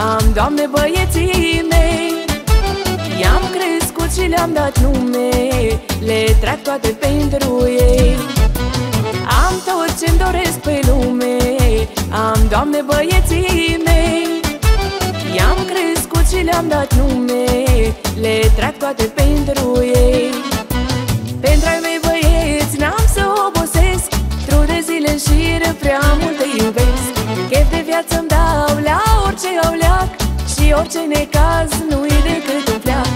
Am, Doamne, băieții mei I-am crescut și le-am dat nume Le trag toate pentru ei. Am tot ce-mi doresc pe lume Am, Doamne, băieții mei. I-am crescut și le-am dat nume Le trag toate pentru ei. Pentru ai mei băieți n-am să obosesc Tru de zile și prea mult te iubesc. Chef de viață-mi dau la orice au leac Și orice necaz nu-i decât un fleac.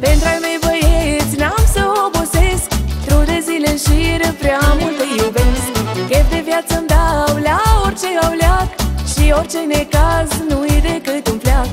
Pentru ai mei băieți n-am să obosesc. Tru de zile și prea mult te iubesc. Chef de viață-mi dau la orice au leac Și orice necaz nu-i decât un fleac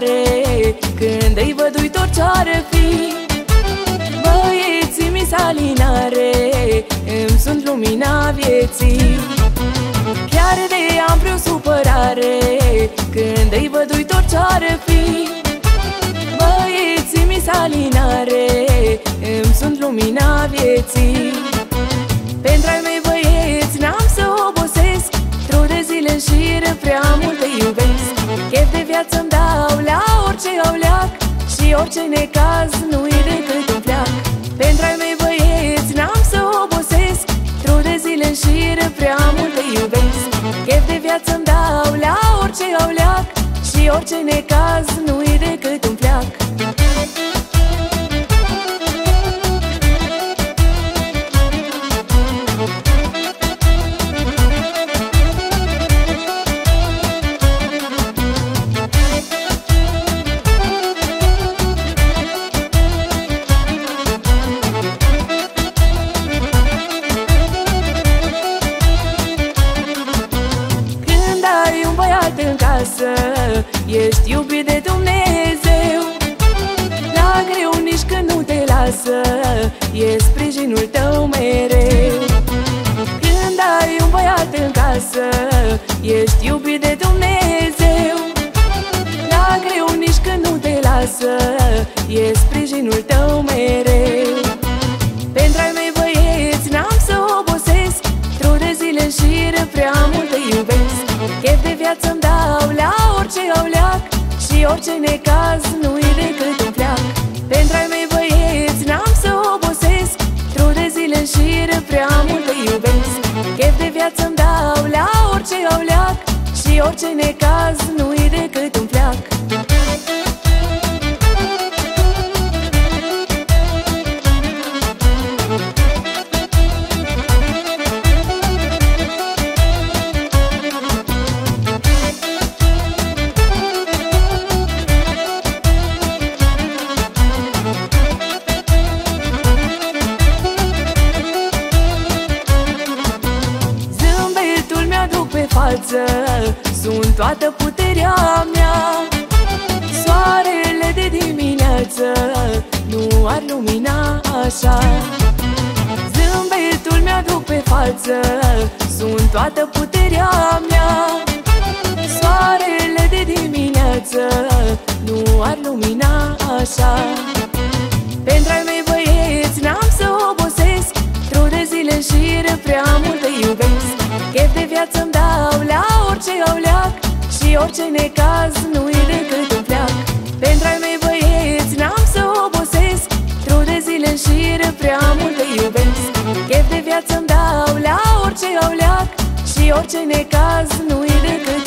supărare Când îi văd tot ce-ar fi. Băieții mi salinare Îmi sunt lumina vieții. Chiar de am vreun supărare Când îi văd tot ce-ar fi. Băieții mi salinare Îmi sunt lumina vieții. Pentru ai mei băieți n-am să obosesc Tru de zile și prea mult te iubesc Chef de viață-mi dau la orice au leac Și orice necaz nu-i decât un fleac Pentru ai mei băieți n-am să obosesc Tru de zile și prea mult te iubesc. Chef de viață-mi dau la orice au leac Și orice necaz nu-i decât Ești iubit de Dumnezeu. La greu nici când nu te lasă E sprijinul tău mereu. Când ai un băiat în casă Ești iubit de Dumnezeu. La greu nici când nu te lasă E sprijinul tău mereu. Pentru ai mei băieți n-am să obosesc. Tru de zile și prea mult te iubesc. Chef de viață-mi dau la orice au leac Și orice necaz nu-i decât un fleac Pentru ai mei băieți n-am să obosesc. Tru de zile și prea mult te iubesc. Chef de viață-mi dau la orice au leac Și orice necaz nu-i decât un fleac toată puterea mea. Soarele de dimineață Nu ar lumina așa. Zâmbetul mi-aduc pe față Sunt toată puterea mea. Soarele de dimineață Nu ar lumina așa. Pentru ai mei băieți n-am să obosesc. Tru de zile și prea mult te iubesc. Chef de viață-mi orice necaz nu-i decât un fleac Pentru ai mei băieți n-am să obosesc. Tru de zile și prea mult te iubesc. Chef de viață-mi dau la orice au leac. Și orice necaz nu-i decât